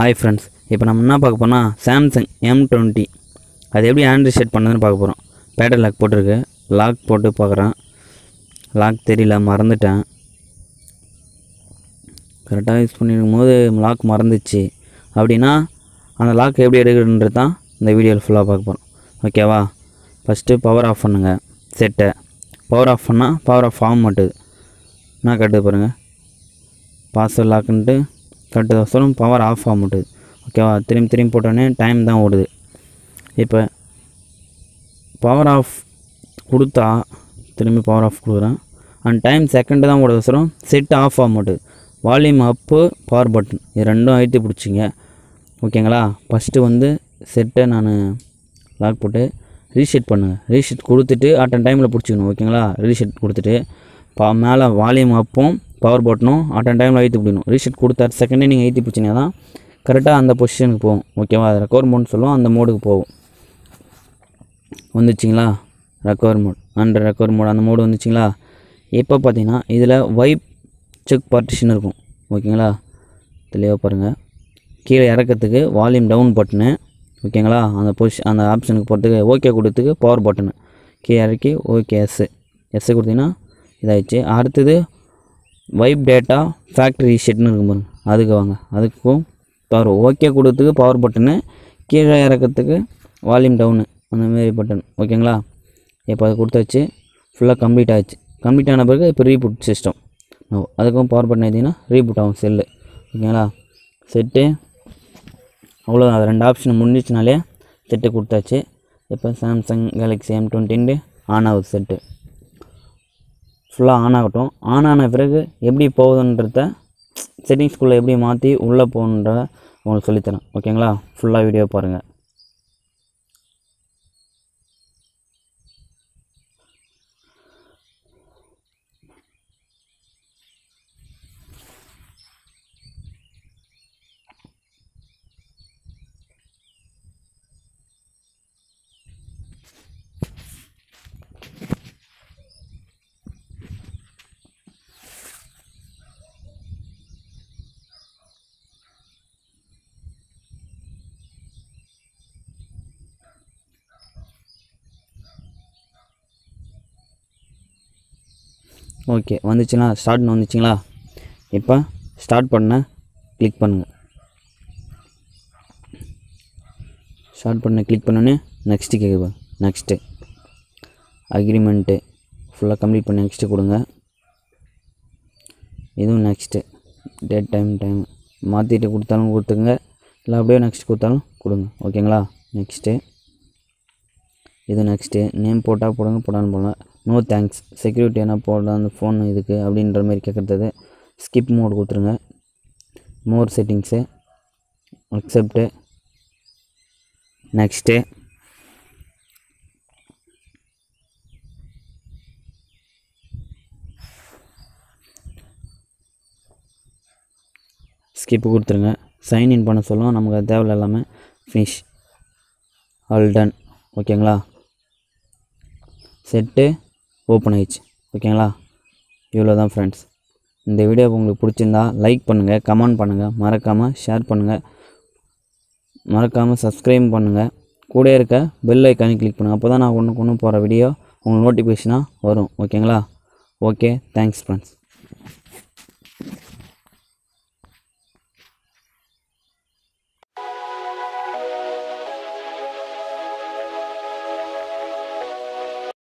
Hi friends இப்போ நம்ம என்ன பார்க்க போனால் சாம்சங் எம் டுவெண்ட்டி அது எப்படி ஆண்ட்ராய்ட் செட் பண்ணதுன்னு பார்க்க போகிறோம் பேட்டர் லாக் போட்டிருக்கு. லாக் போட்டு பார்க்குறேன். லாக் தெரியல மறந்துட்டேன். கரெக்டாக யூஸ் பண்ணிருக்கும் போது லாக் மறந்துச்சு. அப்படின்னா அந்த லாக் எப்படி எடுக்கிறதுன்றது தான் இந்த வீடியோவில் ஃபுல்லாக பார்க்க போகிறோம் ஓகேவா ஃபஸ்ட்டு பவர் ஆஃப் பண்ணுங்கள் செட்டை பவர் ஆஃப் பண்ணால் பவர் ஆஃப் ஆக மாட்டுது நான் கட்டு பாருங்கள் பாஸ்வேர்ட் லாக்குன்ட்டு கட்டுறதுக்கோசரம் பவர் ஆஃப் ஆக மாட்டுது ஓகேவா திரும்பி திரும்பி போட்டோன்னே டைம் தான் ஓடுது. இப்போ பவர் ஆஃப் கொடுத்தா திரும்பி பவர் ஆஃப் கொடுக்குறேன். அண்ட் டைம் செகண்டு தான் ஓடுறதுக்கோசரம் செட் ஆஃப் ஆக மாட்டுது வால்யூம் அப்பு பவர் பட்டன் இது ரெண்டும் அழுத்தி பிடிச்சிங்க. ஓகேங்களா ஃபஸ்ட்டு வந்து செட்டை நான் லாக் போட்டு ரீசெட் பண்ணுங்கள் ரீசெட் கொடுத்துட்டு அட்டன் டைமில் பிடிச்சிக்கணும். ஓகேங்களா ரீசெட் கொடுத்துட்டு பா மேலே வால்யூம் அப்பும் பவர் பட்டனும் அண்ட் டைமில் அழுத்தி பிடிக்கணும். ரீசெட் கொடுத்த செகண்டே நீங்கள் ஏற்றி பிடிச்சிங்கன்னா தான் கரெக்டாக அந்த பொசிஷனுக்கு போகும். ஓகேவா அது ரெக்கவர் மோட்னு சொல்லுவோம் அந்த மோடுக்கு போகும். வந்துச்சிங்களா? Recover mode and recover mode அந்த மோடு வந்துச்சிங்களா? இப்போ பார்த்தீங்கன்னா இதில் வைப் செக் பார்ட்டிஷன் இருக்கும். ஓகேங்களா தெளிவாக பாருங்கள் கீழே இறக்கிறதுக்கு வால்யூம் டவுன் பட்டனு ஓகேங்களா அந்த பொசிஷன் அந்த ஆப்ஷனுக்கு போகிறதுக்கு ஓகே கொடுத்துக்கு பவர் பட்டனு கீழே இறக்கி ஓகே எஸ்ஸு எஸ்ஸு கொடுத்தீங்கன்னா இதாகிடுச்சு அடுத்தது வைப் டேட்டா ஃபேக்ட்ரி ஷெட்னு இருக்கும் பாருங்க. அதுக்கு வாங்க. அதுக்கும் பவர் ஓகே கொடுத்துக்கு பவர் பட்டனு கீழே இறக்கிறதுக்கு வால்யூம் டவுனு அந்தமாரி பட்டன் ஓகேங்களா இப்போ அது கொடுத்தாச்சு. ஃபுல்லாக கம்ப்ளீட் ஆச்சு. கம்ப்ளீட் ஆன பிறகு இப்போ ரீபூட் சிஸ்டம் அதுக்கும் பவர் பட்டன் ஏற்றிங்கன்னா ரீபூட் ஆகும் செல்லு ஓகேங்களா செட்டு அவ்வளோதான் அது ரெண்டு ஆப்ஷன் முடிஞ்சிச்சுனாலே செட்டு கொடுத்தாச்சு. இப்போ Samsung Galaxy M twenty one on ஆகுது செட்டு ஃபுல்லாக ஆன் ஆகட்டும். ஆன் ஆன பிறகு எப்படி போகுதுன்றத செட்டிங்ஸ்குள்ளே எப்படி மாற்றி உள்ளே போகணுன்றத உங்களுக்கு சொல்லித்தரேன். ஓகேங்களா ஃபுல்லாக வீடியோ பாருங்கள் ஓகே வந்துச்சுங்களா? ஸ்டார்ட்னு வந்துச்சுங்களா? இப்போ ஸ்டார்ட் பண்ண கிளிக் பண்ணுங்கள் ஸ்டார்ட் பண்ண கிளிக் பண்ணோன்னே நெக்ஸ்ட்டு கேட்குது நெக்ஸ்ட்டு அக்ரிமெண்ட்டு ஃபுல்லாக கம்ப்ளீட் பண்ணி நெக்ஸ்ட்டு கொடுங்க. இதுவும் நெக்ஸ்ட்டு டேட் டைம் டைம் மாற்றிட்டு கொடுத்தாலும் கொடுத்துங்க இல்லை அப்படியே நெக்ஸ்ட் கொடுத்தாலும் கொடுங்க. ஓகேங்களா நெக்ஸ்ட்டு இது நெக்ஸ்ட்டு நேம் போட்டால் போடுங்க போடான்னு போடலாம். நோ தேங்க்ஸ் செக்யூரிட்டி என்ன போடலாம் அந்த ஃபோன் இதுக்கு அப்படின்ற மாதிரி கேட்குறது ஸ்கிப் மோட் கொடுத்துருங்க. More settings accept next skip கொடுத்துருங்க. சைன் இன் பண்ண சொல்லுவோம் நமக்கு அது தேவையில்ல எல்லாமே. ஃபினிஷ் ஆல் டன் ஓகேங்களா செட்டு ஓப்பன் ஆயிடுச்சு. ஓகேங்களா? இவ்வளோ தான் ஃப்ரெண்ட்ஸ் இந்த வீடியோ உங்களுக்கு பிடிச்சிருந்தா லைக் பண்ணுங்கள் கமெண்ட் பண்ணுங்கள் மறக்காமல் ஷேர் பண்ணுங்கள் மறக்காமல் சப்ஸ்கிரைப் பண்ணுங்கள் கூட இருக்க பெல் ஐக்கானே கிளிக் பண்ணுங்கள் அப்போ தான் நான் ஒன்று கொண்டு போகிற வீடியோ உங்களுக்கு நோட்டிஃபிகேஷனாக வரும். ஓகேங்களா? Okay thanks friends